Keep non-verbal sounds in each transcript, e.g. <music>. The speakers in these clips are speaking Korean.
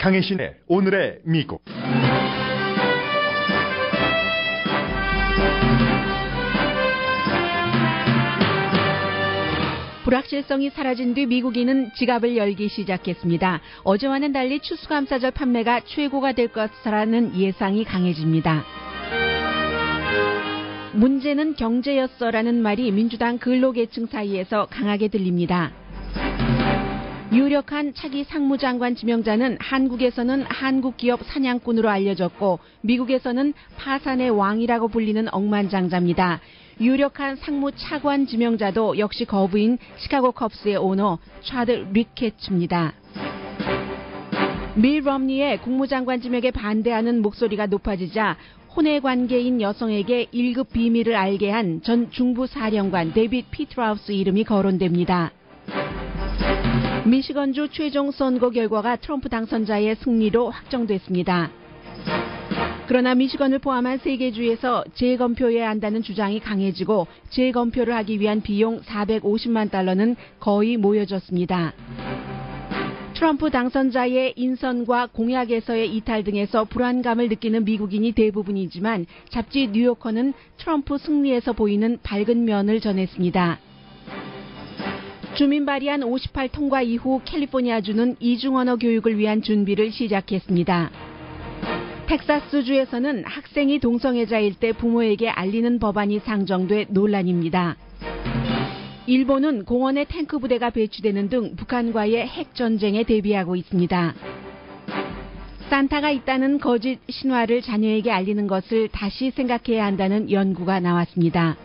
강혜신의 오늘의 미국. 불확실성이 사라진 뒤 미국인은 지갑을 열기 시작했습니다. 어제와는 달리 추수감사절 판매가 최고가 될 것이라는 예상이 강해집니다. 문제는 경제였어라는 말이 민주당 근로계층 사이에서 강하게 들립니다. 유력한 차기 상무장관 지명자는 한국에서는 한국 기업 사냥꾼으로 알려졌고 미국에서는 파산의 왕이라고 불리는 억만장자입니다. 유력한 상무 차관 지명자도 역시 거부인 시카고 컵스의 오너 차드 리케츠입니다. 밀 럼니의 국무장관 지명에 반대하는 목소리가 높아지자 혼외 관계인 여성에게 1급 비밀을 알게 한 전 중부 사령관 데빗 피트라우스 이름이 거론됩니다. 미시건주 최종 선거 결과가 트럼프 당선자의 승리로 확정됐습니다. 그러나 미시건을 포함한 세개 주에서 재검표해야 한다는 주장이 강해지고 재검표를 하기 위한 비용 450만 달러는 거의 모여졌습니다. 트럼프 당선자의 인선과 공약에서의 이탈 등에서 불안감을 느끼는 미국인이 대부분이지만 잡지 뉴요커는 트럼프 승리에서 보이는 밝은 면을 전했습니다. 주민 발의안 58 통과 이후 캘리포니아주는 이중 언어 교육을 위한 준비를 시작했습니다. 텍사스주에서는 학생이 동성애자일 때 부모에게 알리는 법안이 상정돼 논란입니다. 일본은 공원에 탱크 부대가 배치되는 등 북한과의 핵 전쟁에 대비하고 있습니다. 산타가 있다는 거짓 신화를 자녀에게 알리는 것을 다시 생각해야 한다는 연구가 나왔습니다.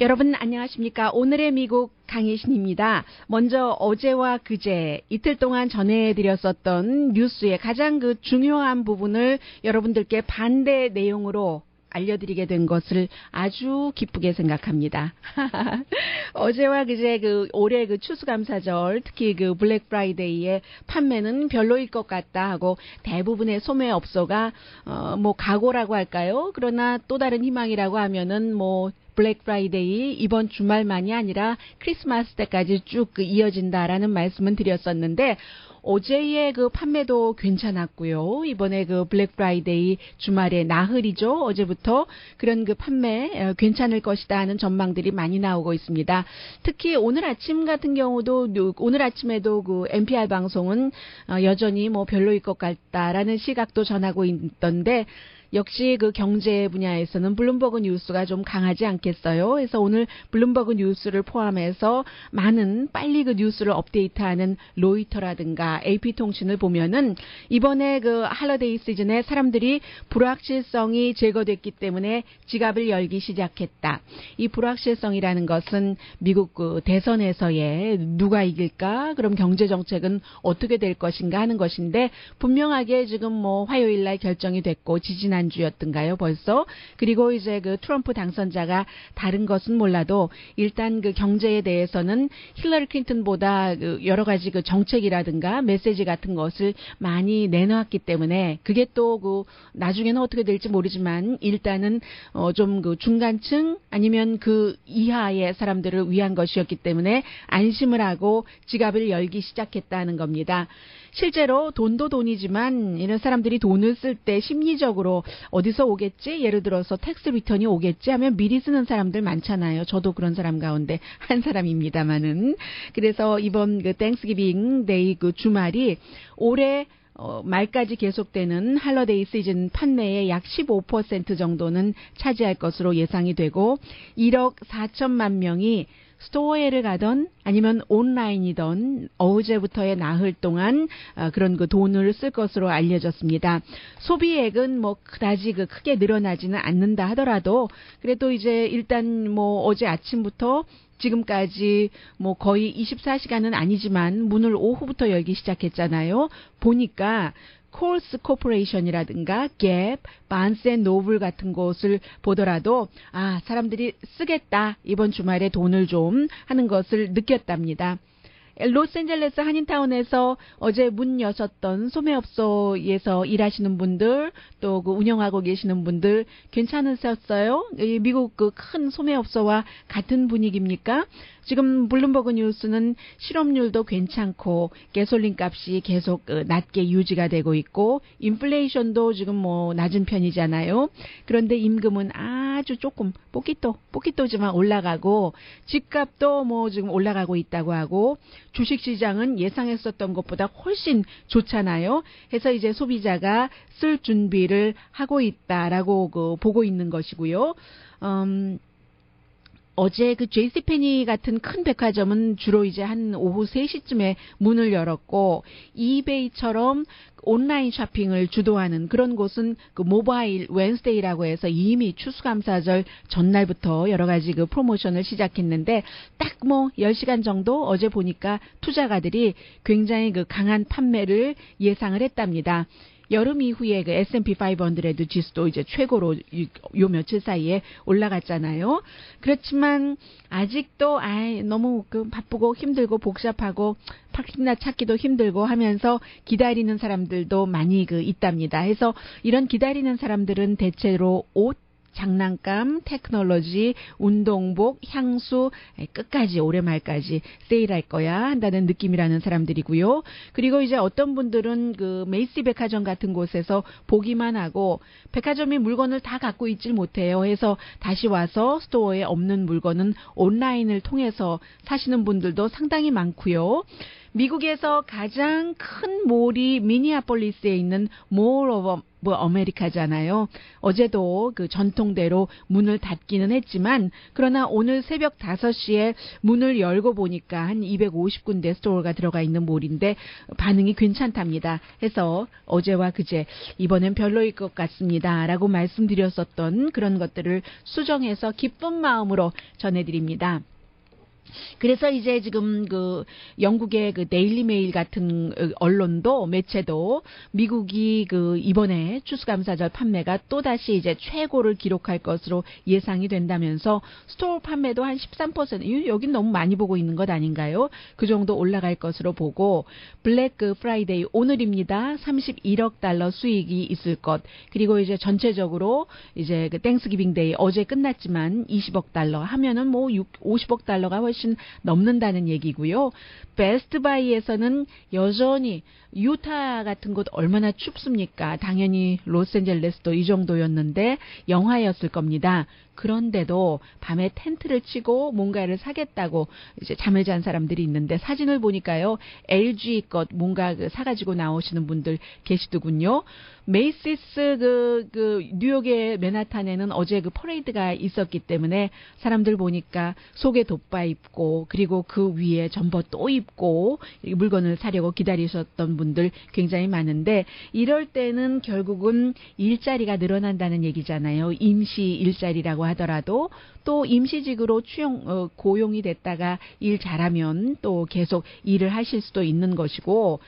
여러분 안녕하십니까? 오늘의 미국 강혜신입니다. 먼저 어제와 그제 이틀 동안 전해드렸었던 뉴스의 가장 그 중요한 부분을 여러분들께 반대 내용으로 알려드리게 된 것을 아주 기쁘게 생각합니다. <laughs> 어제와 그제 그 올해 그 추수감사절 특히 그 블랙 프라이데이의 판매는 별로일 것 같다 하고 대부분의 소매업소가 어 뭐 각오라고 할까요? 그러나 또 다른 희망이라고 하면은 뭐 블랙 프라이데이 이번 주말만이 아니라 크리스마스 때까지 쭉그 이어진다라는 말씀은 드렸었는데 어제의 그 판매도 괜찮았고요. 이번에 그 블랙 프라이데이 주말에 나흘이죠. 어제부터 그런 그 판매 어, 괜찮을 것이다 하는 전망들이 많이 나오고 있습니다. 특히 오늘 아침 같은 경우도 오늘 아침에도 그 NPR 방송은 어, 여전히 뭐 별로일 것 같다라는 시각도 전하고 있던데 역시 그 경제 분야에서는 블룸버그 뉴스가 좀 강하지 않겠어요. 그래서 오늘 블룸버그 뉴스를 포함해서 많은 빨리 그 뉴스를 업데이트하는 로이터라든가 AP통신을 보면은 이번에 그 holiday 시즌에 사람들이 불확실성이 제거됐기 때문에 지갑을 열기 시작했다. 이 불확실성이라는 것은 미국 그 대선에서의 누가 이길까? 그럼 경제 정책은 어떻게 될 것인가 하는 것인데 분명하게 지금 뭐 화요일 날 결정이 됐고 지지난 지난주였던가요, 벌써? 그리고 이제 그 트럼프 당선자가 다른 것은 몰라도 일단 그 경제에 대해서는 힐러리 클린턴보다 그 여러 가지 그 정책이라든가 메시지 같은 것을 많이 내놓았기 때문에 그게 또 그 나중에는 어떻게 될지 모르지만 일단은 어 좀 그 중간층 아니면 그 이하의 사람들을 위한 것이었기 때문에 안심을 하고 지갑을 열기 시작했다는 겁니다. 실제로 돈도 돈이지만 이런 사람들이 돈을 쓸 때 심리적으로 어디서 오겠지? 예를 들어서 tax return이 오겠지 하면 미리 쓰는 사람들 많잖아요. 저도 그런 사람 가운데 한 사람입니다만은. 그래서 이번 그 Thanksgiving Day 그 주말이 올해 어, 말까지 계속되는 holiday 시즌 판매의 약 15% 정도는 차지할 것으로 예상이 되고 1억 4천만 명이 store에를 가던 아니면 온라인이던 어제부터의 나흘 동안 어, 그런 그 돈을 쓸 것으로 알려졌습니다. 소비액은 뭐 그다지 그 크게 늘어나지는 않는다 하더라도 그래도 이제 일단 뭐 어제 아침부터 지금까지 뭐 거의 24시간은 아니지만 문을 오후부터 열기 시작했잖아요. 보니까 Kohl's Corporation이라든가 Gap, Barnes & Noble 같은 곳을 보더라도 아 사람들이 쓰겠다 이번 주말에 돈을 좀 하는 것을 느꼈답니다. 로스앤젤레스 한인타운에서 어제 문 여셨던 소매업소에서 일하시는 분들 또 그 운영하고 계시는 분들 괜찮으셨어요? 미국 그 큰 소매업소와 같은 분위기입니까? 지금 블룸버그 뉴스는 실업률도 괜찮고 개솔린 값이 계속 그 낮게 유지가 되고 있고 인플레이션도 지금 뭐 낮은 편이잖아요. 그런데 임금은 아주 조금 뽀끼또 뽀끼또지만 올라가고 집값도 뭐 지금 올라가고 있다고 하고 주식 시장은 예상했었던 것보다 훨씬 좋잖아요. 해서 이제 소비자가 쓸 준비를 하고 있다라고 그 보고 있는 것이고요. 음, 어제 그 제이시페니 같은 큰 백화점은 주로 이제 한 오후 3시쯤에 문을 열었고 이베이처럼 온라인 쇼핑을 주도하는 그런 곳은 그 모바일 웬스데이라고 해서 이미 추수감사절 전날부터 여러 가지 그 프로모션을 시작했는데 딱 뭐 10시간 정도 어제 보니까 투자가들이 굉장히 그 강한 판매를 예상을 했답니다. 여름 이후에 그 S&P 500 지수도 이제 최고로 요 며칠 사이에 올라갔잖아요. 그렇지만 아직도 아 너무 그 바쁘고 힘들고 복잡하고 parking lot 찾기도 힘들고 하면서 기다리는 사람들도 많이 그 있답니다. 해서 이런 기다리는 사람들은 대체로 옷 장난감, 테크놀로지, 운동복, 향수 끝까지 올해 말까지 세일할 거야 한다는 느낌이라는 사람들이고요. 그리고 이제 어떤 분들은 그 메이시 백화점 같은 곳에서 보기만 하고 백화점이 물건을 다 갖고 있질 못해요. 해서 다시 와서 store에 없는 물건은 온라인을 통해서 사시는 분들도 상당히 많고요. 미국에서 가장 큰 mall이 미니아폴리스에 있는 Mall of 뭐 America잖아요. 어제도 그 전통대로 문을 닫기는 했지만 그러나 오늘 새벽 5시에 문을 열고 보니까 한 250군데 store가 들어가 있는 mall인데 반응이 괜찮답니다. 해서 어제와 그제 이번엔 별로일 것 같습니다라고 말씀드렸었던 그런 것들을 수정해서 기쁜 마음으로 전해드립니다. 그래서 이제 지금 그 영국의 그 데일리 메일 같은 언론도 매체도 미국이 그 이번에 추수감사절 판매가 또다시 이제 최고를 기록할 것으로 예상이 된다면서 store 판매도 한 13% 여긴 너무 많이 보고 있는 것 아닌가요? 그 정도 올라갈 것으로 보고 블랙 그 프라이데이 오늘입니다. 31억 달러 수익이 있을 것. 그리고 이제 전체적으로 이제 그 Thanksgiving Day 어제 끝났지만 20억 달러 하면은 뭐 6, 50억 달러가 훨씬 훨씬 넘는다는 얘기고요. Best Buy에서는 여전히 유타 같은 곳 얼마나 춥습니까? 당연히 로스앤젤레스도 이 정도였는데 영하였을 겁니다. 그런데도 밤에 텐트를 치고 뭔가를 사겠다고 이제 잠을 잔 사람들이 있는데 사진을 보니까요. LG 것 뭔가 그 사가지고 나오시는 분들 계시더군요. Macy's 그, 그 뉴욕의 맨하탄에는 어제 그 퍼레이드가 있었기 때문에 사람들 보니까 속에 돕바 입고 그리고 그 위에 점퍼 또 입고 물건을 사려고 기다리셨던 분들 굉장히 많은데 이럴 때는 결국은 일자리가 늘어난다는 얘기잖아요. 임시 일자리라고 하더라도 또 임시직으로 채용 어, 고용이 됐다가 일 잘하면 또 계속 일을 하실 수도 있는 것이고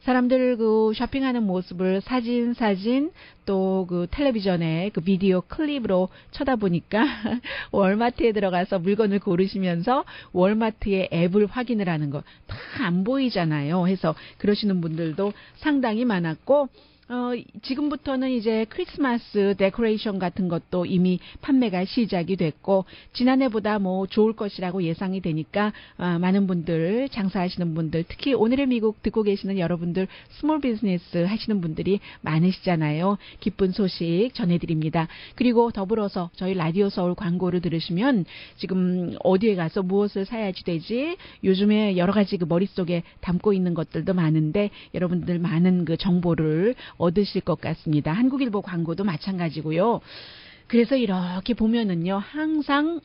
사람들 그 쇼핑하는 모습을 사진 사진 또 그 텔레비전에 그 비디오 클립으로 쳐다보니까 <laughs> 월마트에 들어가서 물건을 고르시면서 월마트의 앱을 확인을 하는 거 다 안 보이잖아요. 해서 그러시는 분들도 상당히 많았고 어, 지금부터는 이제 크리스마스 데코레이션 같은 것도 이미 판매가 시작이 됐고 지난해보다 뭐 좋을 것이라고 예상이 되니까 어, 많은 분들 장사하시는 분들 특히 오늘의 미국 듣고 계시는 여러분들 small business 하시는 분들이 많으시잖아요. 기쁜 소식 전해드립니다. 그리고 더불어서 저희 라디오 서울 광고를 들으시면 지금 어디에 가서 무엇을 사야지 되지 요즘에 여러 가지 그 머릿속에 담고 있는 것들도 많은데 여러분들 많은 그 정보를 얻으실 것 같습니다. 한국일보 광고도 마찬가지고요. 그래서 이렇게 보면은요, 항상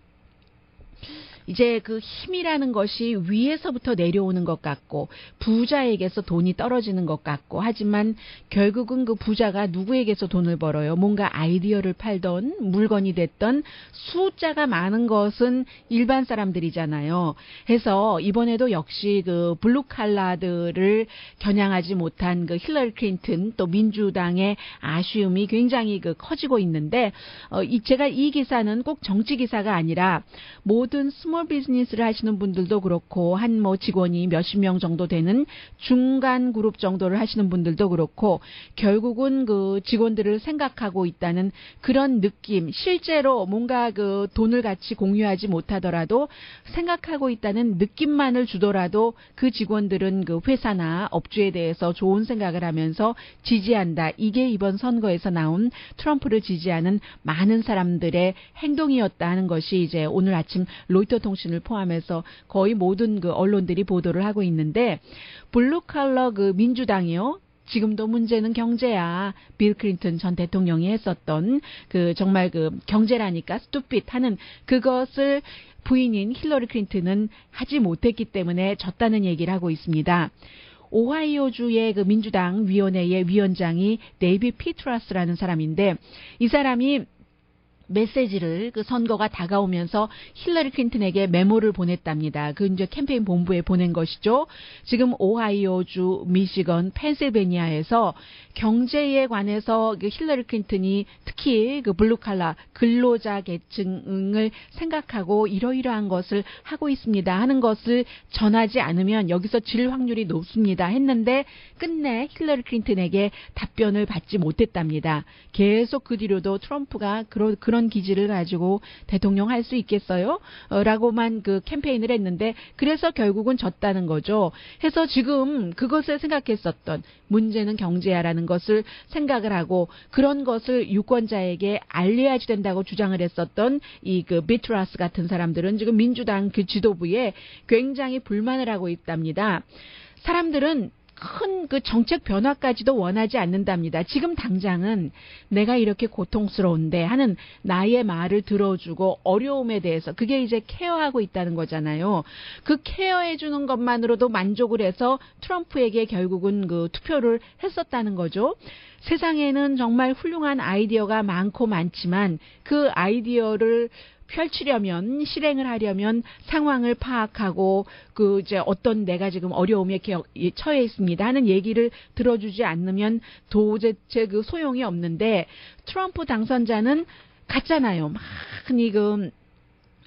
이제 그 힘이라는 것이 위에서부터 내려오는 것 같고 부자에게서 돈이 떨어지는 것 같고 하지만 결국은 그 부자가 누구에게서 돈을 벌어요. 뭔가 아이디어를 팔던 물건이 됐던 숫자가 많은 것은 일반 사람들이잖아요. 해서 이번에도 역시 그 블루 칼라들을 겨냥하지 못한 그 힐러리 클린턴 또 민주당의 아쉬움이 굉장히 그 커지고 있는데 어, 이 제가 이 기사는 꼭 정치 기사가 아니라 모든 small small business를 하시는 분들도 그렇고 한 뭐 직원이 몇십 명 정도 되는 중간 그룹 정도를 하시는 분들도 그렇고 결국은 그 직원들을 생각하고 있다는 그런 느낌 실제로 뭔가 그 돈을 같이 공유하지 못하더라도 생각하고 있다는 느낌만을 주더라도 그 직원들은 그 회사나 업주에 대해서 좋은 생각을 하면서 지지한다. 이게 이번 선거에서 나온 트럼프를 지지하는 많은 사람들의 행동이었다 하는 것이 이제 오늘 아침 로이터 통신을 포함해서 거의 모든 그 언론들이 보도를 하고 있는데 블루칼러 그 민주당이요. 지금도 문제는 경제야. 빌 클린턴 전 대통령이 했었던 그 정말 그 경제라니까 stupid 하는 그것을 부인인 힐러리 클린턴은 하지 못했기 때문에 졌다는 얘기를 하고 있습니다. 오하이오주의 그 민주당 위원회의 위원장이 데이비 피트라스라는 사람인데 이 사람이 메시지를 그 선거가 다가오면서 힐러리 클린턴에게 메모를 보냈답니다. 그 이제 캠페인 본부에 보낸 것이죠. 지금 오하이오주, 미시건, 펜실베니아에서 경제에 관해서 그 힐러리 클린턴이 특히 그 블루칼라 근로자 계층을 생각하고 이러이러한 것을 하고 있습니다 하는 것을 전하지 않으면 여기서 질 확률이 높습니다 했는데 끝내 힐러리 클린턴에게 답변을 받지 못했답니다. 계속 그 뒤로도 트럼프가 그런 그런 기질을 가지고 대통령 할 수 있겠어요? 어, 라고만 그 캠페인을 했는데 그래서 결국은 졌다는 거죠. 해서 지금 그것을 생각했었던 문제는 경제야라는 것을 생각을 하고 그런 것을 유권자에게 알려야지 된다고 주장을 했었던 이 그 비트라스 같은 사람들은 지금 민주당 그 지도부에 굉장히 불만을 하고 있답니다. 사람들은 큰 그 정책 변화까지도 원하지 않는답니다. 지금 당장은 내가 이렇게 고통스러운데 하는 나의 말을 들어주고 어려움에 대해서 그게 이제 케어하고 있다는 거잖아요. 그 케어해 주는 것만으로도 만족을 해서 트럼프에게 결국은 그 투표를 했었다는 거죠. 세상에는 정말 훌륭한 아이디어가 많고 많지만 그 아이디어를 펼치려면 실행을 하려면 상황을 파악하고 그 이제 어떤 내가 지금 어려움에 처해 있습니다 하는 얘기를 들어주지 않으면 도대체 그 소용이 없는데 트럼프 당선자는 갔잖아요. 많이 그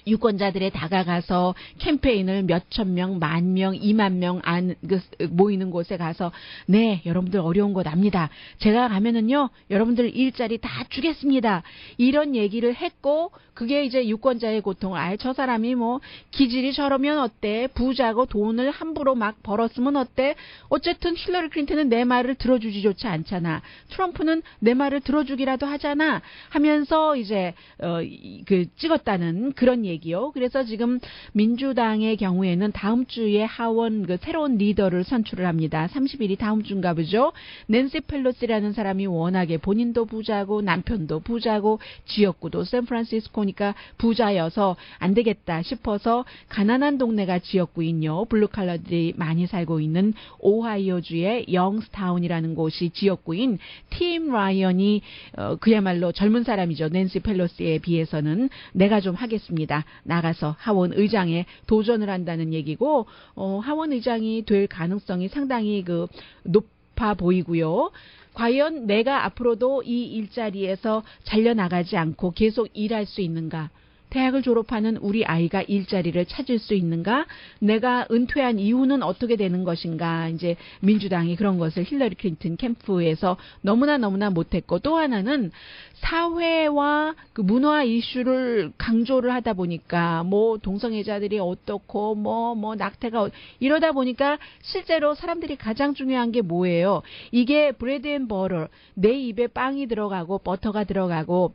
유권자들에 다가가서 캠페인을 몇천 명, 만 명, 이만 명 안, 그, 모이는 곳에 가서, 네, 여러분들 어려운 거 납니다. 제가 가면은요, 여러분들 일자리 다 주겠습니다. 이런 얘기를 했고, 그게 이제 유권자의 고통을, 아예 저 사람이 뭐, 기질이 저러면 어때? 부자고 돈을 함부로 막 벌었으면 어때? 어쨌든 힐러리 클린턴은 내 말을 들어주지조차 않잖아. 트럼프는 내 말을 들어주기라도 하잖아. 하면서 이제, 어, 그, 찍었다는 그런 얘기. 얘기요. 그래서 지금 민주당의 경우에는 다음 주에 하원 그 새로운 리더를 선출을 합니다. 30일이 다음 주인가 보죠. 낸시 펠로시라는 사람이 워낙에 본인도 부자고 남편도 부자고 지역구도 샌프란시스코니까 부자여서 안 되겠다 싶어서 가난한 동네가 지역구인요. 블루칼러들이 많이 살고 있는 오하이오주의 영스타운이라는 곳이 지역구인 팀 라이언이 어, 그야말로 젊은 사람이죠. 낸시 펠로시에 비해서는 내가 좀 하겠습니다. 나가서 하원 의장에 도전을 한다는 얘기고 어, 하원 의장이 될 가능성이 상당히 그 높아 보이고요. 과연 내가 앞으로도 이 일자리에서 잘려나가지 않고 계속 일할 수 있는가? 대학을 졸업하는 우리 아이가 일자리를 찾을 수 있는가? 내가 은퇴한 이후는 어떻게 되는 것인가? 이제 민주당이 그런 것을 힐러리 클린턴 캠프에서 너무나 너무나 못했고 또 하나는 사회와 그 문화 이슈를 강조를 하다 보니까 뭐 동성애자들이 어떻고 뭐뭐 뭐 낙태가 이러다 보니까 실제로 사람들이 가장 중요한 게 뭐예요? 이게 bread and butter 내 입에 빵이 들어가고 버터가 들어가고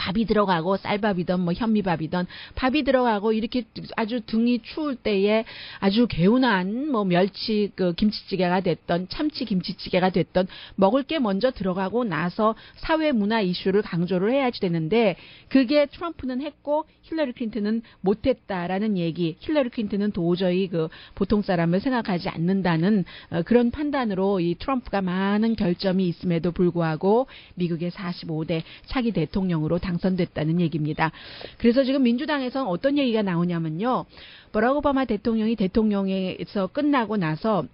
밥이 들어가고 쌀밥이든 뭐 현미밥이든 밥이 들어가고 이렇게 아주 등이 추울 때에 아주 개운한 뭐 멸치 그 김치찌개가 됐던 참치 김치찌개가 됐던 먹을 게 먼저 들어가고 나서 사회 문화 이슈를 강조를 해야지 되는데 그게 트럼프는 했고 힐러리 클린턴은 못했다라는 얘기. 힐러리 클린턴은 도저히 그 보통 사람을 생각하지 않는다는 어, 그런 판단으로 이 트럼프가 많은 결점이 있음에도 불구하고 미국의 45대 차기 대통령으로 당 선됐다는 얘기입니다. 그래서 지금 민주당에서는 어떤 얘기가 나오냐면요. 버락 오바마 대통령이 대통령에서 끝나고 나서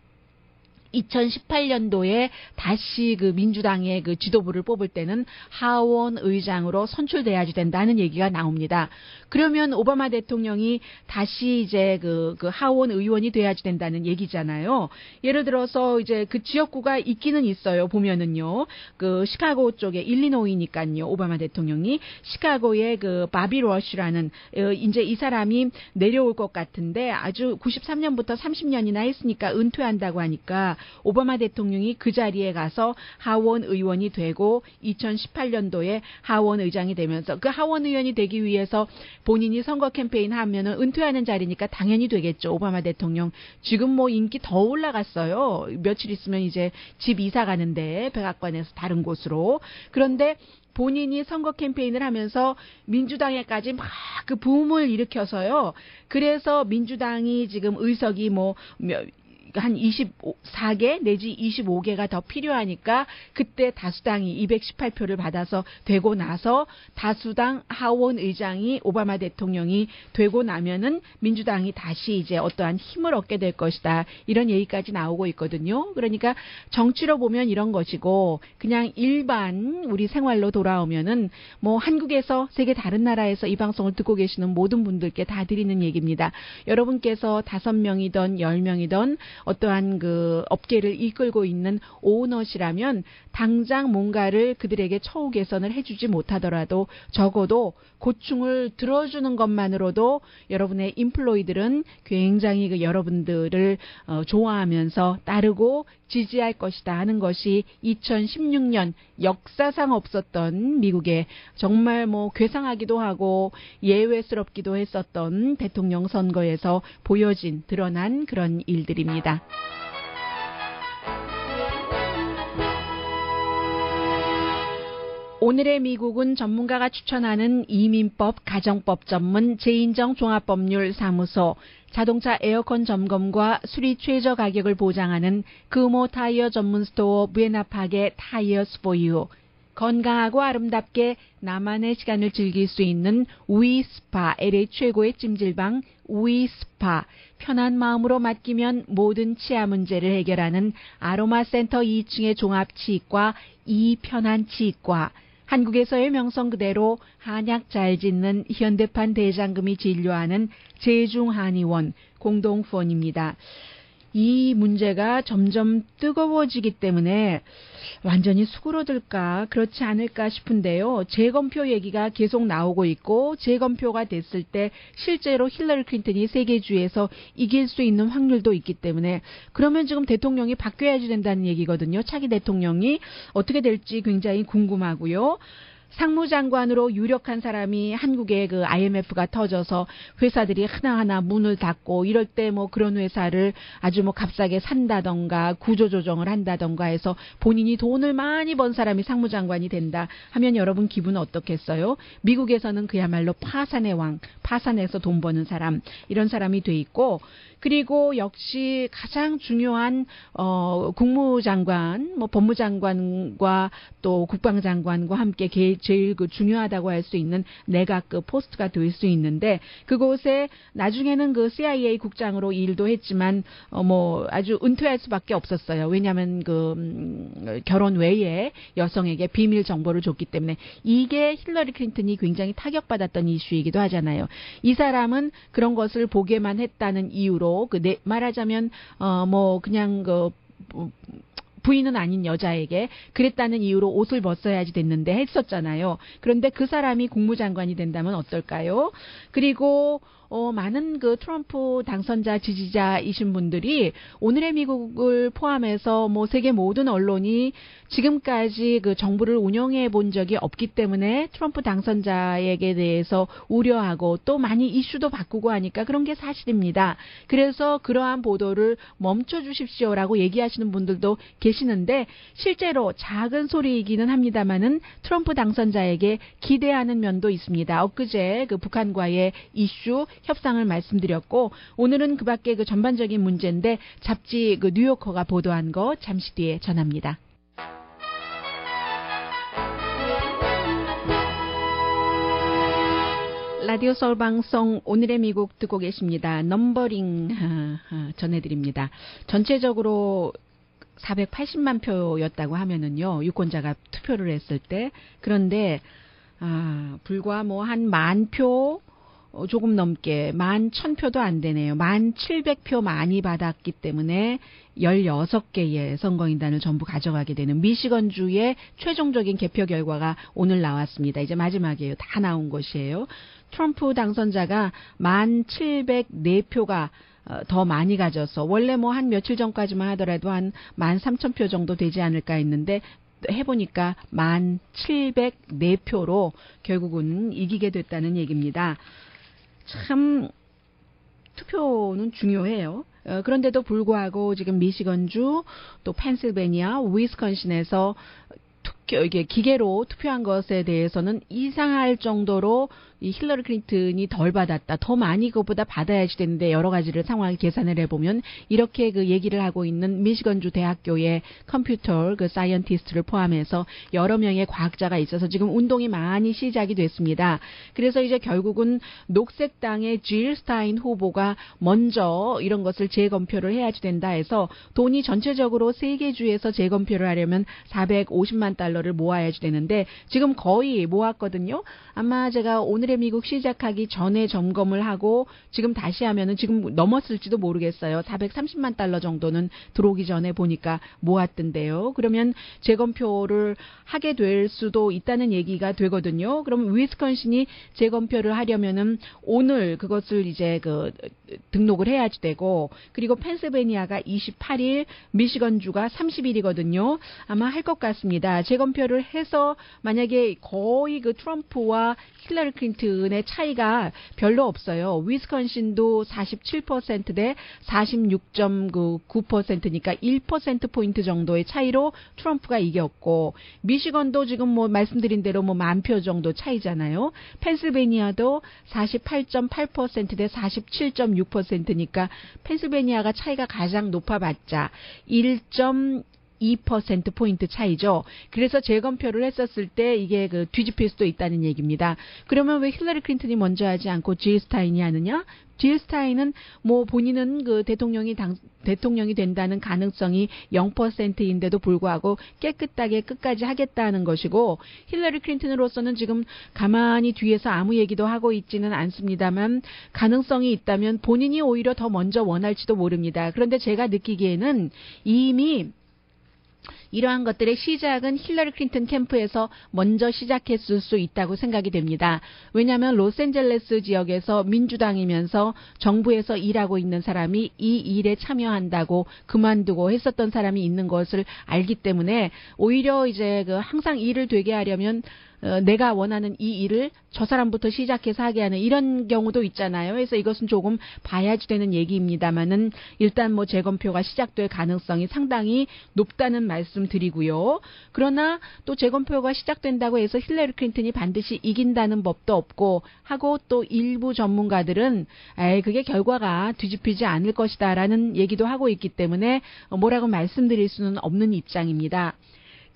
2018년도에 다시 그 민주당의 그 지도부를 뽑을 때는 하원 의장으로 선출돼야지 된다는 얘기가 나옵니다. 그러면 오바마 대통령이 다시 이제 그, 그 하원 의원이 돼야지 된다는 얘기잖아요. 예를 들어서 이제 그 지역구가 있기는 있어요. 보면은요. 그 시카고 쪽에 일리노이니까요. 오바마 대통령이 시카고의 그 바비 러쉬라는 어, 이제 이 사람이 내려올 것 같은데 아주 93년부터 30년이나 했으니까 은퇴한다고 하니까 오바마 대통령이 그 자리에 가서 하원 의원이 되고 2018년도에 하원 의장이 되면서 그 하원 의원이 되기 위해서 본인이 선거 캠페인 하면은 은퇴하는 자리니까 당연히 되겠죠. 오바마 대통령. 지금 뭐 인기 더 올라갔어요. 며칠 있으면 이제 집 이사 가는데 백악관에서 다른 곳으로. 그런데 본인이 선거 캠페인을 하면서 민주당에까지 막 그 붐을 일으켜서요. 그래서 민주당이 지금 의석이 뭐 한 24개 내지 25개가 더 필요하니까 그때 다수당이 218표를 받아서 되고 나서 다수당 하원 의장이 오바마 대통령이 되고 나면은 민주당이 다시 이제 어떠한 힘을 얻게 될 것이다. 이런 얘기까지 나오고 있거든요. 그러니까 정치로 보면 이런 것이고 그냥 일반 우리 생활로 돌아오면은 뭐 한국에서 세계 다른 나라에서 이 방송을 듣고 계시는 모든 분들께 다 드리는 얘기입니다. 여러분께서 다섯 명이든 열 명이든 어떠한 그 업계를 이끌고 있는 오너시라면 당장 뭔가를 그들에게 처우 개선을 해주지 못하더라도 적어도 고충을 들어주는 것만으로도 여러분의 인플로이들은 굉장히 그 여러분들을 어, 좋아하면서 따르고 지지할 것이다 하는 것이 2016년 역사상 없었던 미국의 정말 뭐 괴상하기도 하고 예외스럽기도 했었던 대통령 선거에서 보여진 드러난 그런 일들입니다. 오늘의 미국은 전문가가 추천하는 이민법 가정법 전문 재인정 종합법률 사무소 자동차 에어컨 점검과 수리 최저 가격을 보장하는 금호 타이어 전문 스토어 부에나팍의 타이어스 포유 건강하고 아름답게 나만의 시간을 즐길 수 있는 위스파 LA 최고의 찜질방 위스파 편한 마음으로 맡기면 모든 치아 문제를 해결하는 아로마 센터 2층의 종합 치과 이 편한 치과 한국에서의 명성 그대로 한약 잘 짓는 현대판 대장금이 진료하는 제중한의원 공동후원입니다. 이 문제가 점점 뜨거워지기 때문에 완전히 수그러들까 그렇지 않을까 싶은데요. 재검표 얘기가 계속 나오고 있고 재검표가 됐을 때 실제로 힐러리 클린턴이 세계주에서 이길 수 있는 확률도 있기 때문에 그러면 지금 대통령이 바뀌어야지 된다는 얘기거든요. 차기 대통령이 어떻게 될지 굉장히 궁금하고요. 상무장관으로 유력한 사람이 한국에 그 IMF가 터져서 회사들이 하나하나 문을 닫고 이럴 때 뭐 그런 회사를 아주 뭐 값싸게 산다던가 구조조정을 한다던가 해서 본인이 돈을 많이 번 사람이 상무장관이 된다 하면 여러분 기분은 어떻겠어요? 미국에서는 그야말로 파산의 왕, 파산에서 돈 버는 사람 이런 사람이 돼 있고 그리고 역시 가장 중요한 어 국무장관, 뭐 법무장관과 또 국방장관과 함께 제일 그 중요하다고 할 수 있는 내각급 포스트가 될 수 있는데 그곳에 나중에는 그 CIA 국장으로 일도 했지만 어 뭐 아주 은퇴할 수밖에 없었어요. 왜냐하면 그 음, 결혼 외에 여성에게 비밀 정보를 줬기 때문에 이게 힐러리 클린턴이 굉장히 타격받았던 이슈이기도 하잖아요. 이 사람은 그런 것을 보게만 했다는 이유로 그 내, 말하자면 어 뭐 그냥 그 부인은 아닌 여자에게 그랬다는 이유로 옷을 벗어야지 됐는데 했었잖아요. 그런데 그 사람이 국무장관이 된다면 어떨까요? 그리고 어, 많은 그 트럼프 당선자 지지자이신 분들이 오늘의 미국을 포함해서 뭐 세계 모든 언론이 지금까지 그 정부를 운영해 본 적이 없기 때문에 트럼프 당선자에게 대해서 우려하고 또 많이 이슈도 바꾸고 하니까 그런 게 사실입니다. 그래서 그러한 보도를 멈춰 주십시오라고 얘기하시는 분들도 계시는데 실제로 작은 소리이기는 합니다만은 트럼프 당선자에게 기대하는 면도 있습니다. 엊그제 그 북한과의 이슈 협상을 말씀드렸고 오늘은 그밖에 그 전반적인 문제인데 잡지 그 뉴요커가 보도한 거 잠시 뒤에 전합니다. 라디오 서울 방송 오늘의 미국 듣고 계십니다. 넘버링 전해드립니다. 전체적으로 480만 표였다고 하면은요, 유권자가 투표를 했을 때. 그런데, 아, 불과 뭐 한 만 표, 어, 조금 넘게 만 천표도 안 되네요. 만 칠백 표 많이 받았기 때문에 16개의 선거인단을 전부 가져가게 되는 미시건주의 최종적인 개표 결과가 오늘 나왔습니다. 이제 마지막이에요. 다 나온 것이에요. 트럼프 당선자가 만 칠백 네 표가 어, 더 많이 가져서 원래 뭐 한 며칠 전까지만 하더라도 한 만 삼천 표 정도 되지 않을까 했는데 해보니까 만 칠백 네 표로 결국은 이기게 됐다는 얘기입니다. 참 투표는 중요해요. 어, 그런데도 불구하고 지금 미시건주 또 펜실베니아, 위스콘신에서 투표 이게 기계로 투표한 것에 대해서는 이상할 정도로 이 힐러리 클린턴이 덜 받았다. 더 많이 그것보다 받아야지 되는데 여러 가지를 상황을 계산을 해보면 이렇게 그 얘기를 하고 있는 미시건주 대학교의 컴퓨터 그 scientist를 포함해서 여러 명의 과학자가 있어서 지금 운동이 많이 시작이 됐습니다. 그래서 이제 결국은 녹색당의 질 스타인 후보가 먼저 이런 것을 재검표를 해야지 된다 해서 돈이 전체적으로 세계 주에서 재검표를 하려면 450만 달러를 모아야지 되는데 지금 거의 모았거든요. 아마 제가 오늘 의 미국 시작하기 전에 점검을 하고 지금 다시 하면은 지금 넘었을지도 모르겠어요. 430만 달러 정도는 들어오기 전에 보니까 모았던데요. 그러면 재검표를 하게 될 수도 있다는 얘기가 되거든요. 그럼 위스콘신이 재검표를 하려면은 오늘 그것을 이제 그 등록을 해야지 되고 그리고 펜실베니아가 28일, 미시건주가 30일이거든요. 아마 할 것 같습니다. 재검표를 해서 만약에 거의 그 트럼프와 힐러리 클린턴 의 차이가 별로 없어요. 위스콘신도 47%대 46.9%니까 1% 포인트 정도의 차이로 트럼프가 이겼고 미시건도 지금 뭐 말씀드린 대로 뭐 만 표 정도 차이잖아요. 펜실베니아도 48.8%대 47.6%니까 펜실베니아가 차이가 가장 높아봤자 1. 2%포인트 차이죠. 그래서 재검표를 했었을 때 이게 그 뒤집힐 수도 있다는 얘기입니다. 그러면 왜 힐러리 클린턴이 먼저 하지 않고 지 스타인이 하느냐? 지 스타인은 뭐 본인은 그 대통령이 당, 대통령이 된다는 가능성이 0%인데도 불구하고 깨끗하게 끝까지 하겠다는 것이고 힐러리 클린턴으로서는 지금 가만히 뒤에서 아무 얘기도 하고 있지는 않습니다만 가능성이 있다면 본인이 오히려 더 먼저 원할지도 모릅니다. 그런데 제가 느끼기에는 이미 이러한 것들의 시작은 힐러리 클린턴 캠프에서 먼저 시작했을 수 있다고 생각이 됩니다. 왜냐하면 로스앤젤레스 지역에서 민주당이면서 정부에서 일하고 있는 사람이 이 일에 참여한다고 그만두고 했었던 사람이 있는 것을 알기 때문에 오히려 이제 그 항상 일을 되게 하려면 어, 내가 원하는 이 일을 저 사람부터 시작해서 하게 하는 이런 경우도 있잖아요. 그래서 이것은 조금 봐야지 되는 얘기입니다만은 일단 뭐 재검표가 시작될 가능성이 상당히 높다는 말씀 드리고요. 그러나 또 재검표가 시작된다고 해서 힐러리 클린턴이 반드시 이긴다는 법도 없고 하고 또 일부 전문가들은 에이 그게 결과가 뒤집히지 않을 것이다라는 얘기도 하고 있기 때문에 뭐라고 말씀드릴 수는 없는 입장입니다.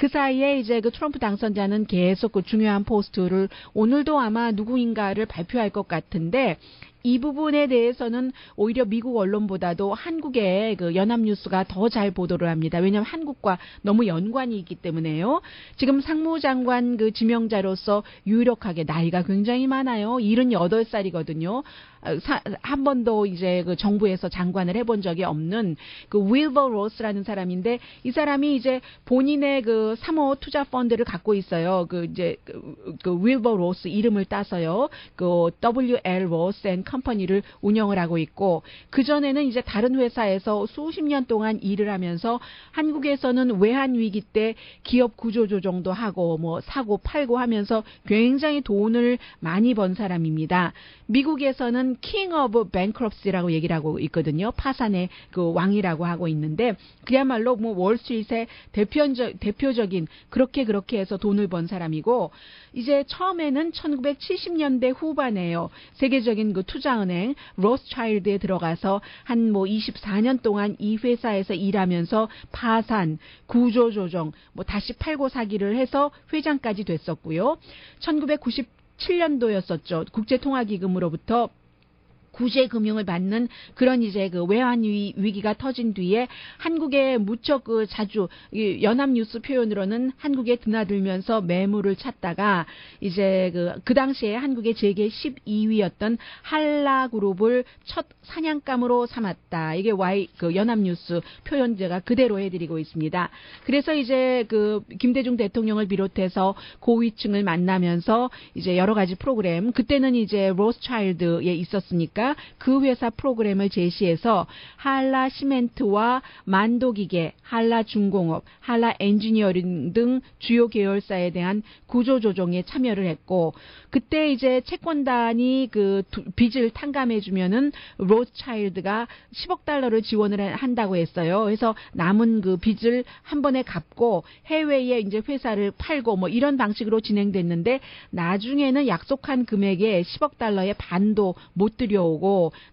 그 사이에 이제 그 트럼프 당선자는 계속 그 중요한 포스트를 오늘도 아마 누구인가를 발표할 것 같은데 이 부분에 대해서는 오히려 미국 언론보다도 한국의 그 연합뉴스가 더 잘 보도를 합니다. 왜냐하면 한국과 너무 연관이 있기 때문에요. 지금 상무장관 그 지명자로서 유력하게 나이가 굉장히 많아요. 78살이거든요. 어, 한 번도 이제 그 정부에서 장관을 해본 적이 없는 그 윌버 로스라는 사람인데 이 사람이 이제 본인의 그 사모 투자 펀드를 갖고 있어요. 그 이제 그, 그 윌버 로스 이름을 따서요. 그 WL 로스 앤 컴퍼니를 운영을 하고 있고 그 전에는 이제 다른 회사에서 수십 년 동안 일을 하면서 한국에서는 외환 위기 때 기업 구조 조정도 하고 뭐 사고 팔고 하면서 굉장히 돈을 많이 번 사람입니다. 미국에서는 King of Bankruptcy라고 얘기를 하고 있거든요. 파산의 그 왕이라고 하고 있는데 그야말로 뭐 월스트리트의 대표적 대표적인 그렇게 그렇게 해서 돈을 번 사람이고 이제 처음에는 1970년대 후반에요. 세계적인 그 투자은행 로스차일드에 들어가서 한 뭐 24년 동안 이 회사에서 일하면서 파산, 구조조정, 뭐 다시 팔고 사기를 해서 회장까지 됐었고요. 1990 7년도였었죠. 국제통화기금으로부터 구제 금융을 받는 그런 이제 그 외환 위, 위기가 터진 뒤에 한국에 무척 그 자주 연합뉴스 표현으로는 한국에 드나들면서 매물을 찾다가 이제 그, 그 당시에 한국의 재계 12위였던 한라그룹을 첫 사냥감으로 삼았다. 이게 Y 그 연합뉴스 표현 제가 그대로 해드리고 있습니다. 그래서 이제 그 김대중 대통령을 비롯해서 고위층을 만나면서 이제 여러 가지 프로그램 그때는 이제 로스차일드에 있었으니까 그 회사 프로그램을 제시해서 한라 시멘트와 만도기계, 한라 중공업, 한라 엔지니어링 등 주요 계열사에 대한 구조 조정에 참여를 했고 그때 이제 채권단이 그 빚을 탕감해 주면은 로스차일드가 10억 달러를 지원을 한다고 했어요. 그래서 남은 그 빚을 한 번에 갚고 해외에 이제 회사를 팔고 뭐 이런 방식으로 진행됐는데 나중에는 약속한 금액의 10억 달러의 반도 못 들여오고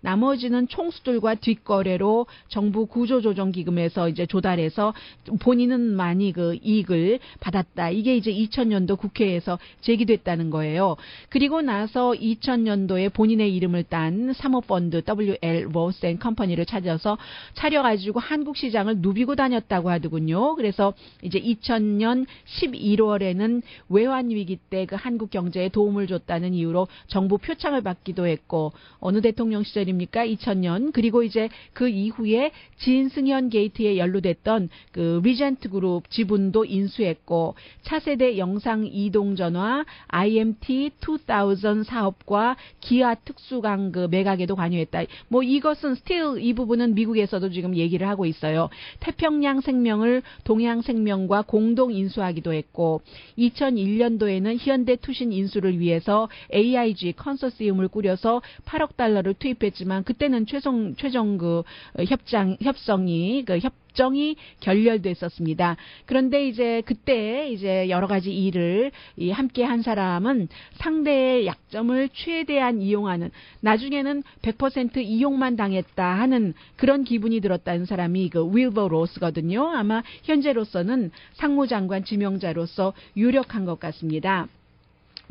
나머지는 총수들과 뒷거래로 정부 구조조정기금에서 이제 조달해서 본인은 많이 그 이익을 받았다. 이게 이제 2000년도 국회에서 제기됐다는 거예요. 그리고 나서 2000년도에 본인의 이름을 딴 사모펀드 WL 로센 컴퍼니를 찾아서 차려가지고 한국 시장을 누비고 다녔다고 하더군요. 그래서 이제 2000년 11월에는 외환 위기 때 그 한국 경제에 도움을 줬다는 이유로 정부 표창을 받기도 했고 어느 대통령 시절입니까? 2000년 그리고 이제 그 이후에 진승현 게이트에 연루됐던 그 리젠트 그룹 지분도 인수했고 차세대 영상 이동 전화 IMT 2000 사업과 기아 특수강 그 매각에도 관여했다. 뭐 이것은 steel 이 부분은 미국에서도 지금 얘기를 하고 있어요. 태평양 생명을 동양 생명과 공동 인수하기도 했고 2001년도에는 현대 투신 인수를 위해서 AIG 컨소시움을 꾸려서 8억 달러 를 투입했지만 그때는 최종 최종 그 협장 협성이 그 협, 법정이 결렬됐었습니다. 그런데 이제 그때 이제 여러 가지 일을 함께 한 사람은 상대의 약점을 최대한 이용하는 나중에는 100% 이용만 당했다 하는 그런 기분이 들었다는 사람이 그 윌버 로스거든요. 아마 현재로서는 상무장관 지명자로서 유력한 것 같습니다.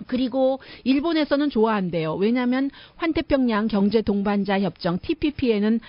그리고 일본에서는 좋아한대요. 왜냐하면 환태평양 경제 동반자 협정 TPP에는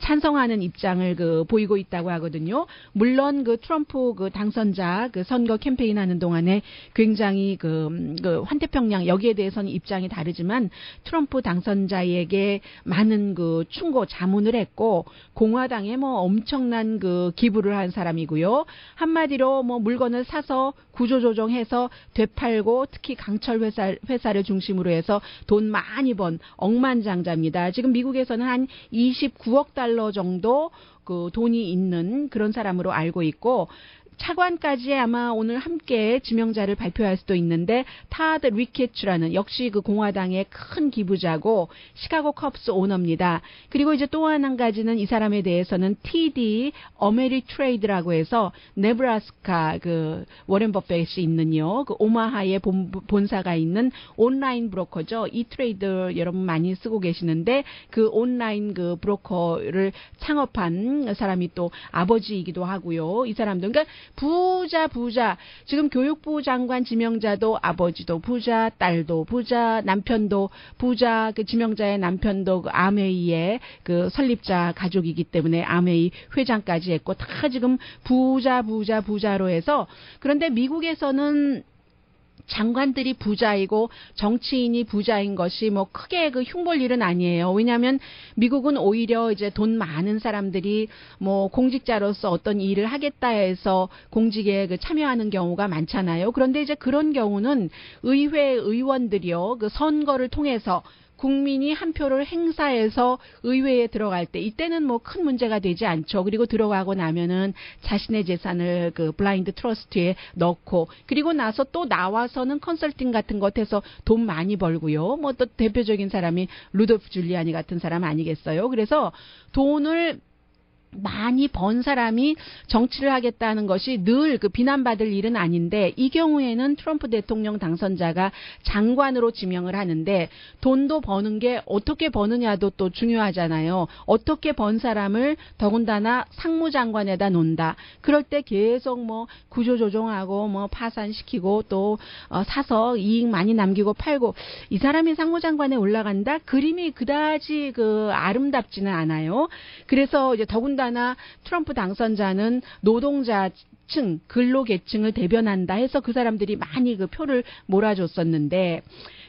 찬성하는 입장을 그 보이고 있다고 하거든요. 물론 그 트럼프 그 당선자 그 선거 캠페인 하는 동안에 굉장히 그, 그 환태평양 여기에 대해서는 입장이 다르지만 트럼프 당선자에게 많은 그 충고 자문을 했고 공화당에 뭐 엄청난 그 기부를 한 사람이고요. 한마디로 뭐 물건을 사서 구조조정해서 되팔고 특히 강철 건설 회사, 회사를 중심으로 해서 돈 많이 번 억만장자입니다. 지금 미국에서는 한 29억 달러 정도 그 돈이 있는 그런 사람으로 알고 있고 차관까지 아마 오늘 함께 지명자를 발표할 수도 있는데 타드 리케츠라는 역시 그 공화당의 큰 기부자고 시카고 컵스 오너입니다. 그리고 이제 또 한 가지는 이 사람에 대해서는 TD Ameritrade라고 해서 네브라스카 그 워렌 버핏이 있는요. 그 오마하에 본, 본사가 있는 온라인 브로커죠. E-Trade 여러분 많이 쓰고 계시는데 그 온라인 그 브로커를 창업한 사람이 또 아버지이기도 하고요. 이 사람도 그러니까 부자 부자. 지금 교육부 장관 지명자도 아버지도 부자 딸도 부자 남편도 부자. 그 지명자의 남편도 그 아메이의 그 설립자 가족이기 때문에 아메이 회장까지 했고 다 지금 부자 부자 부자로 해서 그런데 미국에서는 장관들이 부자이고 정치인이 부자인 것이 뭐 크게 그 흉볼 일은 아니에요. 왜냐하면 미국은 오히려 이제 돈 많은 사람들이 뭐 공직자로서 어떤 일을 하겠다 해서 공직에 그 참여하는 경우가 많잖아요. 그런데 이제 그런 경우는 의회 의원들이요 그 선거를 통해서 국민이 한 표를 행사해서 의회에 들어갈 때 이때는 뭐 큰 문제가 되지 않죠. 그리고 들어가고 나면은 자신의 재산을 그 blind trust에 넣고 그리고 나서 또 나와서는 컨설팅 같은 것 해서 돈 많이 벌고요. 뭐 또 대표적인 사람이 루도프 줄리아니 같은 사람 아니겠어요. 그래서 돈을 많이 번 사람이 정치를 하겠다는 것이 늘 그 비난받을 일은 아닌데 이 경우에는 트럼프 대통령 당선자가 장관으로 지명을 하는데 돈도 버는 게 어떻게 버느냐도 또 중요하잖아요. 어떻게 번 사람을 더군다나 상무장관에다 놓는다. 그럴 때 계속 뭐 구조조정하고 뭐 파산시키고 또 어, 사서 이익 많이 남기고 팔고 이 사람이 상무장관에 올라간다. 그림이 그다지 그 아름답지는 않아요. 그래서 이제 더군다나 트럼프 당선자는 노동자 층, 근로계층을 대변한다 해서 그 사람들이 많이 그 표를 몰아줬었는데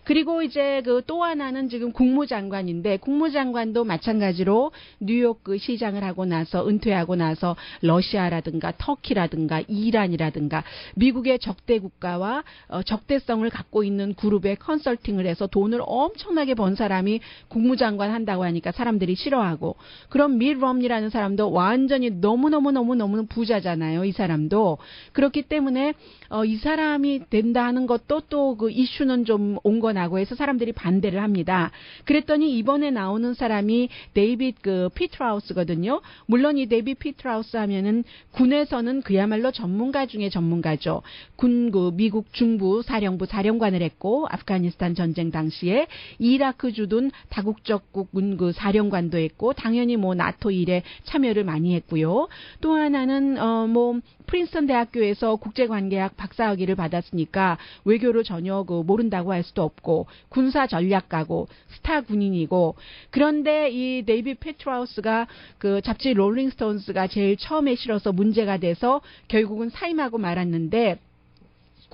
그리고 이제 그 또 하나는 지금 국무장관인데 국무장관도 마찬가지로 뉴욕 그 시장을 하고 나서 은퇴하고 나서 러시아라든가 터키라든가 이란이라든가 미국의 적대 국가와 어, 적대성을 갖고 있는 그룹에 컨설팅을 해서 돈을 엄청나게 번 사람이 국무장관 한다고 하니까 사람들이 싫어하고 그럼 밋 롬니라는 사람도 완전히 너무너무너무너무 부자잖아요. 이 사람도 그렇기 때문에 어, 이 사람이 된다 하는 것도 또 그 이슈는 좀 온건하고 해서 사람들이 반대를 합니다. 그랬더니 이번에 나오는 사람이 데이빗 그 피트라우스거든요. 물론 이 데이빗 피트라우스 하면은 군에서는 그야말로 전문가 중에 전문가죠. 군그 미국 중부 사령부 사령관을 했고 아프가니스탄 전쟁 당시에 이라크 주둔 다국적국 군그 사령관도 했고 당연히 뭐 나토 일에 참여를 많이 했고요. 또 하나는 어뭐 프린스턴 대학교에서 국제관계학 박사학위를 받았으니까 외교를 전혀 그 모른다고 할 수도 없고 군사 전략가고 스타 군인이고. 그런데 이 데이빗 페트라우스가 그 잡지 롤링스톤스가 제일 처음에 실어서 문제가 돼서 결국은 사임하고 말았는데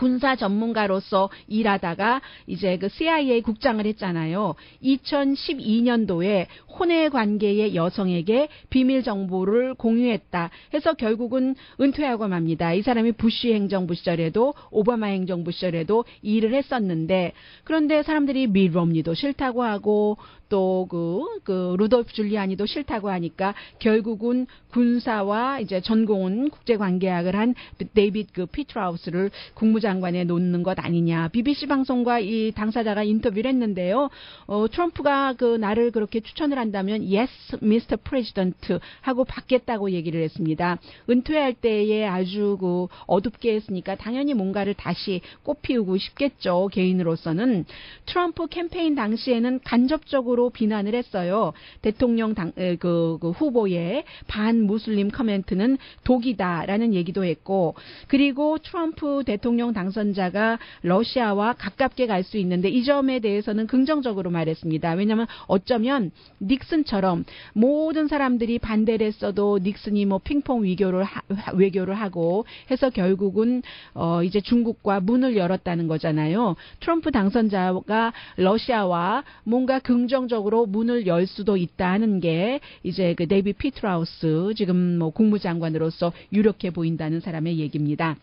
군사 전문가로서 일하다가 이제 그 CIA 국장을 했잖아요. 2012년도에 혼외 관계의 여성에게 비밀 정보를 공유했다. 해서 결국은 은퇴하고 맙니다. 이 사람이 부시 행정부 시절에도 오바마 행정부 시절에도 일을 했었는데 그런데 사람들이 밀rom니도 싫다고 하고 또그 그 루돌프 줄리아니도 싫다고 하니까 결국은 군사와 이제 전공은 국제관계학을 한 데이빗 그 피트라우스를 국무장관에 놓는 것 아니냐. BBC 방송과 이 당사자가 인터뷰를 했는데요. 어, 트럼프가 그 나를 그렇게 추천을 한다면 yes, Mr. President 하고 받겠다고 얘기를 했습니다. 은퇴할 때에 아주 그 어둡게 했으니까 당연히 뭔가를 다시 꽃피우고 싶겠죠. 개인으로서는 트럼프 캠페인 당시에는 간접적으로 비난을 했어요. 대통령 당, 그, 그 후보의 반무슬림 커멘트는 독이다라는 얘기도 했고 그리고 트럼프 대통령 당선자가 러시아와 가깝게 갈 수 있는데 이 점에 대해서는 긍정적으로 말했습니다. 왜냐하면 어쩌면 닉슨처럼 모든 사람들이 반대를 했어도 닉슨이 뭐 핑퐁 외교를 하, 외교를 하고 해서 결국은 어 이제 중국과 문을 열었다는 거잖아요. 트럼프 당선자가 러시아와 뭔가 긍정적 으로 문을 열 수도 있다는 게 이제 그 데이빗 피트라우스 지금 뭐 국무장관으로서 유력해 보인다는 사람의 얘기입니다.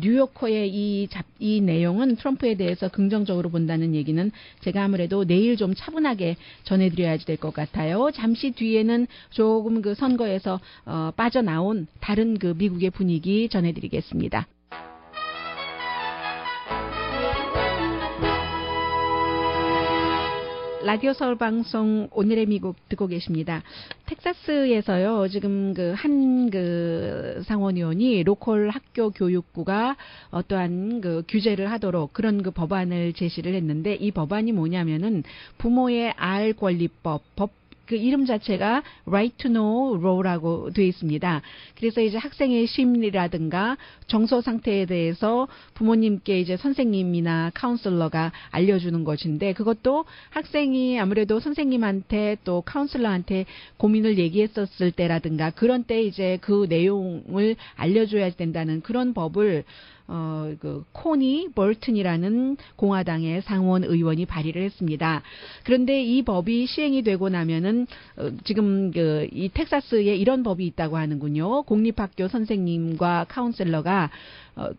뉴요커의 이, 잡, 이 내용은 트럼프에 대해서 긍정적으로 본다는 얘기는 제가 아무래도 내일 좀 차분하게 전해드려야지 될 것 같아요. 잠시 뒤에는 조금 그 선거에서 어, 빠져나온 다른 그 미국의 분위기 전해드리겠습니다. 라디오 서울 방송 오늘의 미국 듣고 계십니다. 텍사스에서요, 지금 그 한그 그 상원 의원이 로컬 학교 교육부가 어떠한 그 규제를 하도록 그런 그 법안을 제시를 했는데 이 법안이 뭐냐면은 부모의 알 권리법, 법 그 이름 자체가 right to know law라고 되어 있습니다. 그래서 이제 학생의 심리라든가 정서 상태에 대해서 부모님께 이제 선생님이나 카운슬러가 알려주는 것인데 그것도 학생이 아무래도 선생님한테 또 카운슬러한테 고민을 얘기했었을 때라든가 그런 때 이제 그 내용을 알려줘야 된다는 그런 법을 어, 그 코니 벌튼이라는 공화당의 상원 의원이 발의를 했습니다. 그런데 이 법이 시행이 되고 나면은 어, 지금 그 이 텍사스에 이런 법이 있다고 하는군요. 공립학교 선생님과 카운셀러가 어,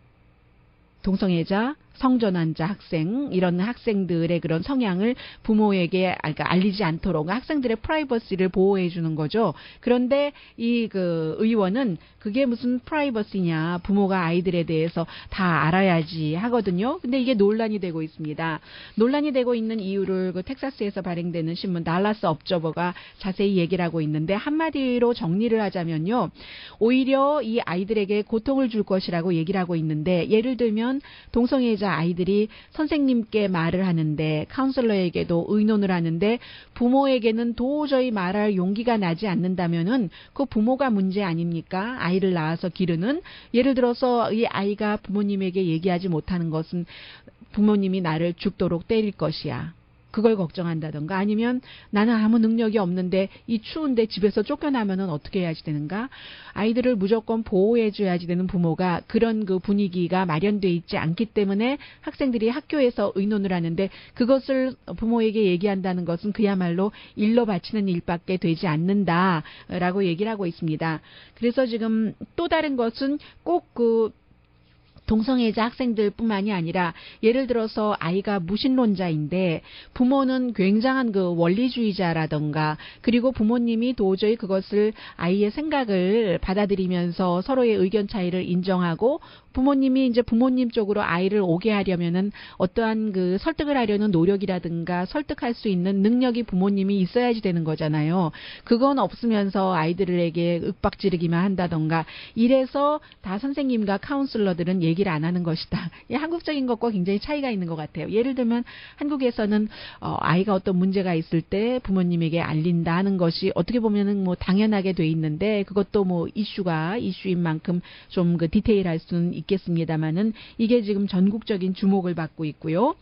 동성애자, 성전환자 학생 이런 학생들의 그런 성향을 부모에게 아, 그러니까 알리지 않도록 학생들의 프라이버시를 보호해 주는 거죠. 그런데 이 그 의원은 그게 무슨 프라이버시냐 부모가 아이들에 대해서 다 알아야지 하거든요. 근데 이게 논란이 되고 있습니다. 논란이 되고 있는 이유를 그 텍사스에서 발행되는 신문 달라스 업저버가 자세히 얘기를 하고 있는데 한마디로 정리를 하자면요. 오히려 이 아이들에게 고통을 줄 것이라고 얘기를 하고 있는데 예를 들면 동성애자 아이들이 선생님께 말을 하는데 카운슬러에게도 의논을 하는데 부모에게는 도저히 말할 용기가 나지 않는다면은 그 부모가 문제 아닙니까? 아이를 낳아서 기르는 예를 들어서 이 아이가 부모님에게 얘기하지 못하는 것은 부모님이 나를 죽도록 때릴 것이야. 그걸 걱정한다던가 아니면 나는 아무 능력이 없는데 이 추운데 집에서 쫓겨나면은 어떻게 해야지 되는가? 아이들을 무조건 보호해 줘야지 되는 부모가 그런 그 분위기가 마련돼 있지 않기 때문에 학생들이 학교에서 의논을 하는데 그것을 부모에게 얘기한다는 것은 그야말로 일로 바치는 일밖에 되지 않는다라고 얘기를 하고 있습니다. 그래서 지금 또 다른 것은 꼭그 동성애자 학생들뿐만이 아니라 예를 들어서 아이가 무신론자인데 부모는 굉장한 그 원리주의자라던가 그리고 부모님이 도저히 그것을 아이의 생각을 받아들이면서 서로의 의견 차이를 인정하고 부모님이 이제 부모님 쪽으로 아이를 오게 하려면은 어떠한 그 설득을 하려는 노력이라든가 설득할 수 있는 능력이 부모님이 있어야지 되는 거잖아요. 그건 없으면서 아이들에게 윽박지르기만 한다던가 이래서 다 선생님과 카운슬러들은 얘기 를 안 하는 것이다. <laughs> 이 한국적인 것과 굉장히 차이가 있는 것 같아요. 예를 들면 한국에서는 어, 아이가 어떤 문제가 있을 때 부모님에게 알린다 하는 것이 어떻게 보면은 뭐 당연하게 돼 있는데 그것도 뭐 이슈가 이슈인 만큼 좀 그 디테일할 수는 있겠습니다만은 이게 지금 전국적인 주목을 받고 있고요.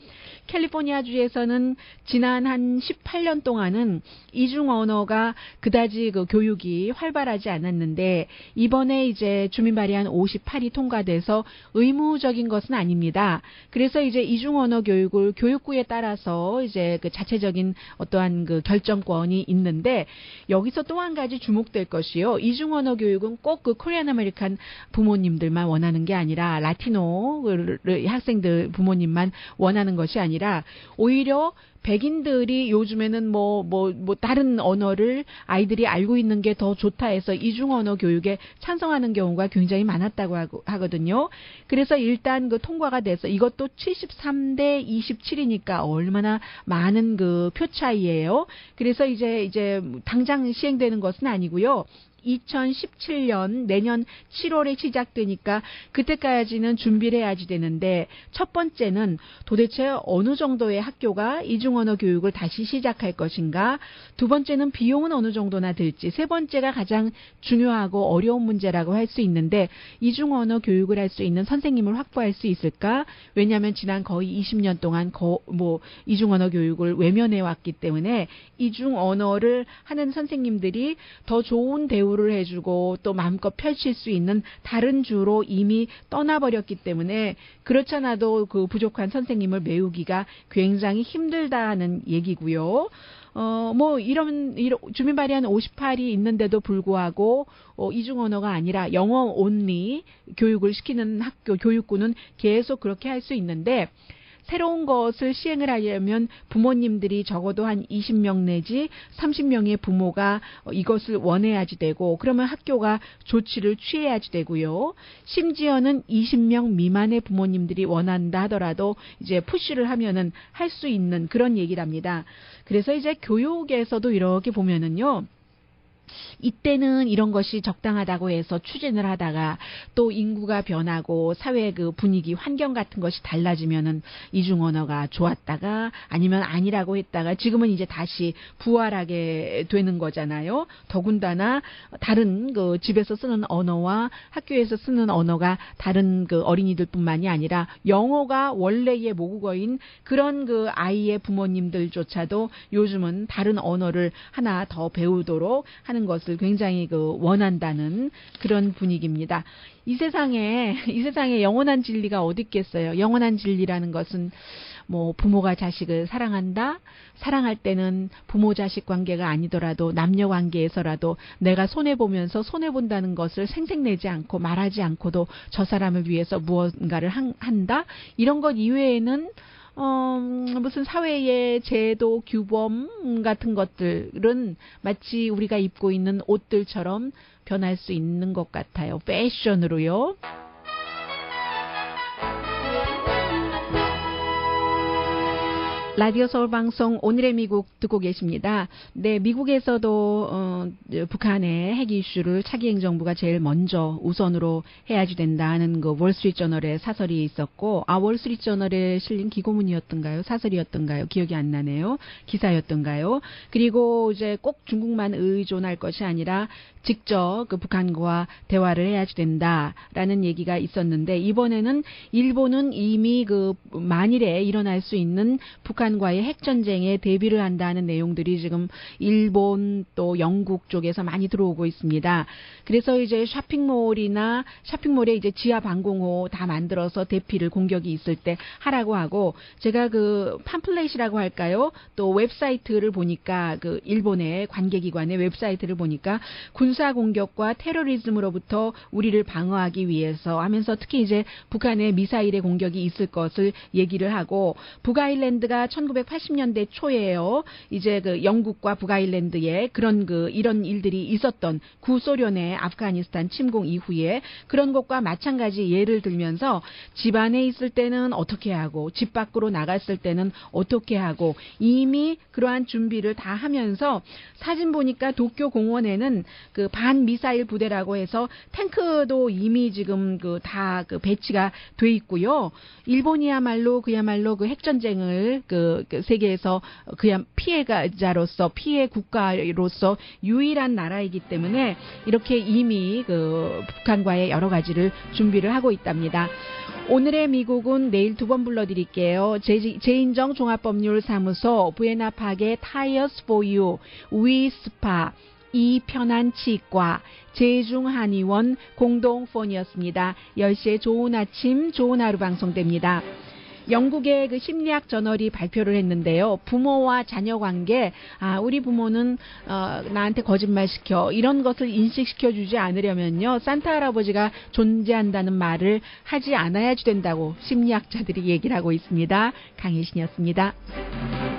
캘리포니아 주에서는 지난 한 18년 동안은 이중 언어가 그다지 그 교육이 활발하지 않았는데 이번에 이제 주민 발의안 58이 통과돼서 의무적인 것은 아닙니다. 그래서 이제 이중 언어 교육을 교육부에 따라서 이제 그 자체적인 어떠한 그 결정권이 있는데 여기서 또 한 가지 주목될 것이요. 이중 언어 교육은 꼭 그 Korean American 부모님들만 원하는 게 아니라 라티노 학생들 부모님만 원하는 것이 아니라 오히려 백인들이 요즘에는 뭐, 뭐, 뭐, 다른 언어를 아이들이 알고 있는 게 더 좋다 해서 이중 언어 교육에 찬성하는 경우가 굉장히 많았다고 하고, 하거든요. 그래서 일단 그 통과가 돼서 이것도 73대 27이니까 얼마나 많은 그 표 차이예요. 그래서 이제, 이제 당장 시행되는 것은 아니고요. 2017년 내년 7월에 시작되니까 그때까지는 준비를 해야지 되는데 첫 번째는 도대체 어느 정도의 학교가 이중언어 교육을 다시 시작할 것인가? 두 번째는 비용은 어느 정도나 들지? 세 번째가 가장 중요하고 어려운 문제라고 할 수 있는데 이중언어 교육을 할 수 있는 선생님을 확보할 수 있을까? 왜냐하면 지난 거의 20년 동안 거, 뭐 이중언어 교육을 외면해 왔기 때문에 이중언어를 하는 선생님들이 더 좋은 대우 보호를 해주고 또 마음껏 펼칠 수 있는 다른 주로 이미 떠나버렸기 때문에 그렇잖아도 그 부족한 선생님을 메우기가 굉장히 힘들다는 얘기고요. 어, 뭐, 이런, 이런 주민 발의한 58이 있는데도 불구하고, 어, 이중 언어가 아니라 영어 온리 교육을 시키는 학교, 교육부는 계속 그렇게 할 수 있는데, 새로운 것을 시행을 하려면 부모님들이 적어도 한 20명 내지 30명의 부모가 이것을 원해야지 되고 그러면 학교가 조치를 취해야지 되고요. 심지어는 20명 미만의 부모님들이 원한다 하더라도 이제 푸시를 하면은 할 수 있는 그런 얘기랍니다. 그래서 이제 교육에서도 이렇게 보면은요. 이때는 이런 것이 적당하다고 해서 추진을 하다가 또 인구가 변하고 사회 그 분위기 환경 같은 것이 달라지면은 이중 언어가 좋았다가 아니면 아니라고 했다가 지금은 이제 다시 부활하게 되는 거잖아요. 더군다나 다른 그 집에서 쓰는 언어와 학교에서 쓰는 언어가 다른 그 어린이들뿐만이 아니라 영어가 원래의 모국어인 그런 그 아이의 부모님들조차도 요즘은 다른 언어를 하나 더 배우도록 하는 하는 것을 굉장히 그 원한다는 그런 분위기입니다. 이 세상에 이 세상에 영원한 진리가 어디 있겠어요? 영원한 진리라는 것은 뭐 부모가 자식을 사랑한다. 사랑할 때는 부모 자식 관계가 아니더라도 남녀 관계에서라도 내가 손해 보면서 손해 본다는 것을 생색내지 않고 말하지 않고도 저 사람을 위해서 무언가를 한, 한다. 이런 것 이외에는 어, 무슨 사회의 제도, 규범 같은 것들은 마치 우리가 입고 있는 옷들처럼 변할 수 있는 것 같아요. 패션으로요. 라디오 서울 방송 오늘의 미국 듣고 계십니다. 네, 미국에서도 어, 북한의 핵 이슈를 차기 행정부가 제일 먼저 우선으로 해야지 된다는 그 월스트리트 저널의 사설이 있었고, 아 월스트리트 저널에 실린 기고문이었던가요? 사설이었던가요? 기억이 안 나네요. 기사였던가요? 그리고 이제 꼭 중국만 의존할 것이 아니라 직접 그 북한과 대화를 해야지 된다라는 얘기가 있었는데 이번에는 일본은 이미 그 만일에 일어날 수 있는 북한과의 핵 전쟁에 대비를 한다는 내용들이 지금 일본 또 영국 쪽에서 많이 들어오고 있습니다. 그래서 이제 쇼핑몰이나 쇼핑몰에 이제 지하 방공호 다 만들어서 대피를 공격이 있을 때 하라고 하고 제가 그 팜플렛이라고 할까요? 또 웹사이트를 보니까 그 일본의 관계기관의 웹사이트를 보니까 군 군사 공격과 테러리즘으로부터 우리를 방어하기 위해서 하면서 특히 이제 북한의 미사일의 공격이 있을 것을 얘기를 하고 북아일랜드가 1980년대 초에요. 이제 그 영국과 북아일랜드에 그런 그 이런 일들이 있었던 구소련의 아프가니스탄 침공 이후에 그런 것과 마찬가지 예를 들면서 집 안에 있을 때는 어떻게 하고 집 밖으로 나갔을 때는 어떻게 하고 이미 그러한 준비를 다 하면서 사진 보니까 도쿄 공원에는 그그 반미사일 부대라고 해서 탱크도 이미 지금 그 다그 그 배치가 돼 있고요. 일본이야말로 그야말로 그 핵전쟁을 그, 그 세계에서 그냥 피해자로서 피해 국가로서 유일한 나라이기 때문에 이렇게 이미 그 북한과의 여러 가지를 준비를 하고 있답니다. 오늘의 미국은 내일 두 번 불러드릴게요. 제, 제인정 종합법률사무소 부에나팍에 Tires For You 위스파 이편한 치과 제중한의원 공동폰이었습니다. 10시에 좋은 아침 좋은 하루 방송됩니다. 영국의 그 심리학 저널이 발표를 했는데요. 부모와 자녀 관계, 아, 우리 부모는, 어, 나한테 거짓말 시켜. 이런 것을 인식시켜 주지 않으려면요. 산타 할아버지가 존재한다는 말을 하지 않아야지 된다고 심리학자들이 얘기를 하고 있습니다. 강혜신이었습니다.